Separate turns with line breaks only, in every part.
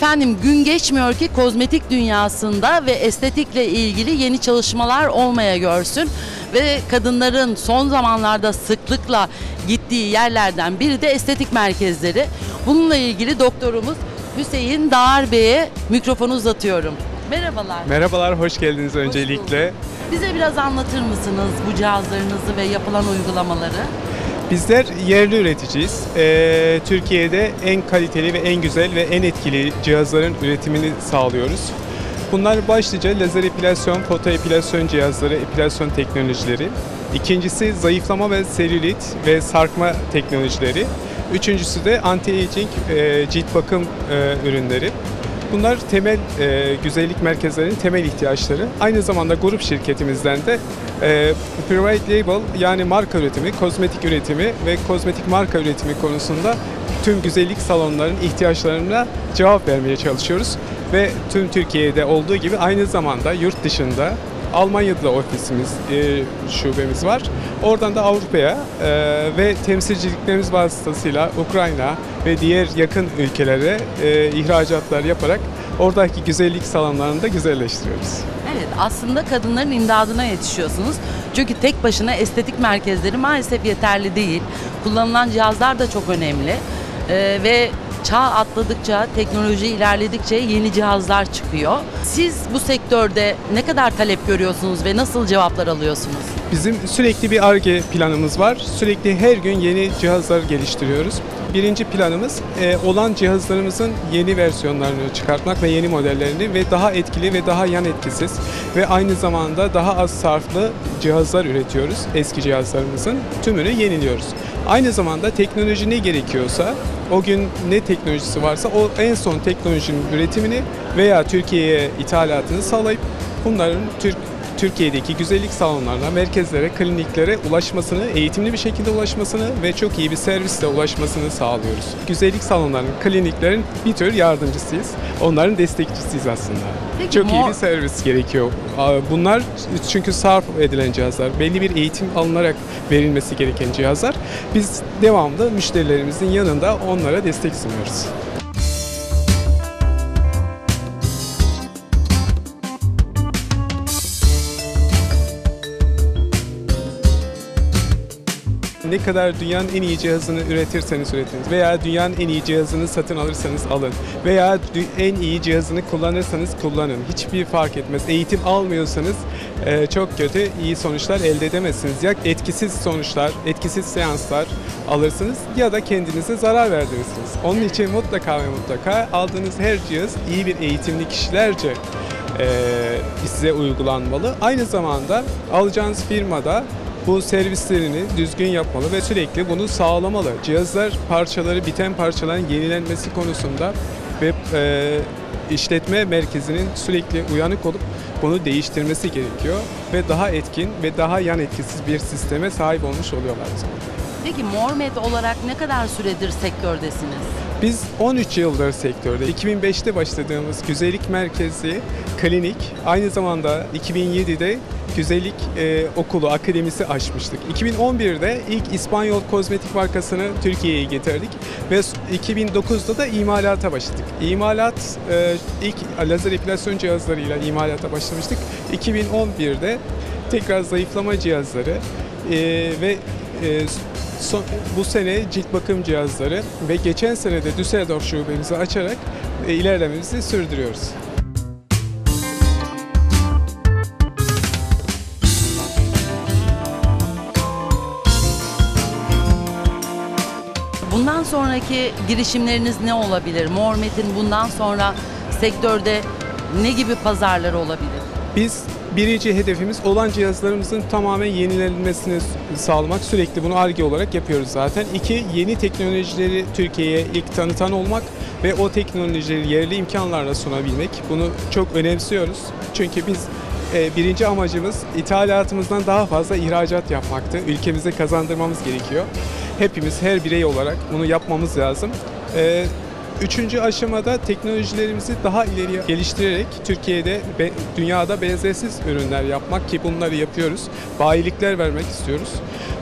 Efendim gün geçmiyor ki kozmetik dünyasında ve estetikle ilgili yeni çalışmalar olmaya görsün. Ve kadınların son zamanlarda sıklıkla gittiği yerlerden biri de estetik merkezleri. Bununla ilgili doktorumuz Hüseyin Dağar Bey'e mikrofonu uzatıyorum. Merhabalar.
Merhabalar, hoş geldiniz öncelikle.
Bize biraz anlatır mısınız bu cihazlarınızı ve yapılan uygulamaları?
Bizler yerli üreticiyiz. Ee, Türkiye'de en kaliteli ve en güzel ve en etkili cihazların üretimini sağlıyoruz. Bunlar başlıca lazer epilasyon, foto epilasyon cihazları, epilasyon teknolojileri. İkincisi zayıflama ve selülit ve sarkma teknolojileri. Üçüncüsü de anti-aging e, cilt bakım e, ürünleri. Bunlar temel e, güzellik merkezlerinin temel ihtiyaçları. Aynı zamanda grup şirketimizden de e, private label yani marka üretimi, kozmetik üretimi ve kozmetik marka üretimi konusunda tüm güzellik salonlarının ihtiyaçlarına cevap vermeye çalışıyoruz. Ve tüm Türkiye'de olduğu gibi aynı zamanda yurt dışında Almanya'da da ofisimiz, e, şubemiz var. Oradan da Avrupa'ya e, ve temsilciliklerimiz vasıtasıyla Ukrayna ve diğer yakın ülkelere e, ihracatlar yaparak oradaki güzellik salonlarını da güzelleştiriyoruz.
Evet aslında kadınların imdadına yetişiyorsunuz. Çünkü tek başına estetik merkezleri maalesef yeterli değil. Kullanılan cihazlar da çok önemli. Ee, ve çağ atladıkça, teknoloji ilerledikçe yeni cihazlar çıkıyor. Siz bu sektörde ne kadar talep görüyorsunuz ve nasıl cevaplar alıyorsunuz?
Bizim sürekli bir ARGE planımız var. Sürekli her gün yeni cihazlar geliştiriyoruz. Birinci planımız e, olan cihazlarımızın yeni versiyonlarını çıkartmak ve yeni modellerini ve daha etkili ve daha yan etkisiz ve aynı zamanda daha az sarflı cihazlar üretiyoruz. Eski cihazlarımızın tümünü yeniliyoruz. Aynı zamanda teknoloji ne gerekiyorsa o gün ne teknolojisi varsa o en son teknolojinin üretimini veya Türkiye'ye ithalatını sağlayıp bunların Türk Türkiye'deki güzellik salonlarına, merkezlere, kliniklere ulaşmasını, eğitimli bir şekilde ulaşmasını ve çok iyi bir servisle ulaşmasını sağlıyoruz. Güzellik salonlarının, kliniklerin bir tür yardımcısıyız. Onların destekçisiyiz aslında.
Peki
çok iyi bir servis gerekiyor. Bunlar çünkü sarf edilen cihazlar. Belli bir eğitim alınarak verilmesi gereken cihazlar. Biz devamlı müşterilerimizin yanında onlara destek sunuyoruz. Ne kadar dünyanın en iyi cihazını üretirseniz üretiniz veya dünyanın en iyi cihazını satın alırsanız alın veya en iyi cihazını kullanırsanız kullanın. Hiçbir fark etmez. Eğitim almıyorsanız e, çok kötü iyi sonuçlar elde edemezsiniz. Ya etkisiz sonuçlar, etkisiz seanslar alırsınız ya da kendinize zarar verdirirsiniz. Onun için mutlaka ve mutlaka aldığınız her cihaz iyi bir eğitimli kişilerce e, size uygulanmalı. Aynı zamanda alacağınız firmada bu servislerini düzgün yapmalı ve sürekli bunu sağlamalı. Cihazlar parçaları, biten parçaların yenilenmesi konusunda ve e, işletme merkezinin sürekli uyanık olup bunu değiştirmesi gerekiyor ve daha etkin ve daha yan etkisiz bir sisteme sahip olmuş oluyorlar.
Peki Mormet olarak ne kadar süredir sektördesiniz?
Biz 13 yıldır sektörde. 2005'te başladığımız güzellik merkezi, klinik, aynı zamanda 2007'de güzellik e, okulu, akademisi açmıştık. 2011'de ilk İspanyol kozmetik markasını Türkiye'ye getirdik ve 2009'da da imalata başladık. İmalat e, ilk lazer epilasyon cihazlarıyla imalata başlamıştık. 2011'de tekrar zayıflama cihazları e, ve e, son, bu sene cilt bakım cihazları ve geçen sene de Düsseldorf şubemizi açarak e, ilerlememizi sürdürüyoruz.
Bundan sonraki girişimleriniz ne olabilir? Mormet'in bundan sonra sektörde ne gibi pazarları olabilir?
Biz birinci hedefimiz olan cihazlarımızın tamamen yenilenmesini sağlamak. Sürekli bunu ARGE olarak yapıyoruz zaten. İki, yeni teknolojileri Türkiye'ye ilk tanıtan olmak ve o teknolojileri yerli imkanlarla sunabilmek. Bunu çok önemsiyoruz. Çünkü biz e, birinci amacımız ithalatımızdan daha fazla ihracat yapmaktı. Ülkemize kazandırmamız gerekiyor. Hepimiz her birey olarak bunu yapmamız lazım. E, Üçüncü aşamada teknolojilerimizi daha ileriye geliştirerek Türkiye'de dünyada benzersiz ürünler yapmak ki bunları yapıyoruz. Bayilikler vermek istiyoruz.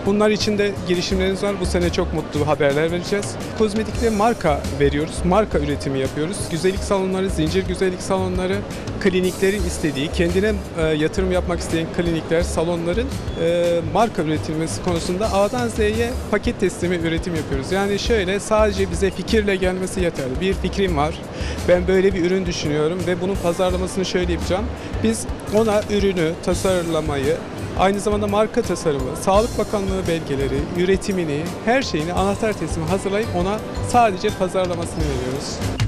Bunlar için de girişimlerimiz var. Bu sene çok mutlu haberler vereceğiz. Kozmetikte marka veriyoruz. Marka üretimi yapıyoruz. Güzellik salonları, zincir güzellik salonları, kliniklerin istediği, kendine e, yatırım yapmak isteyen klinikler, salonların e, marka üretilmesi konusunda A'dan Z'ye paket teslimi üretim yapıyoruz. Yani şöyle sadece bize fikirle gelmesi yeterli. Bir fikrim var. Ben böyle bir ürün düşünüyorum ve bunun pazarlamasını şöyle yapacağım. Biz ona ürünü, tasarlamayı, aynı zamanda marka tasarımı, Sağlık Bakanlığı belgeleri, üretimini, her şeyini anahtar teslimi hazırlayıp ona sadece pazarlamasını veriyoruz.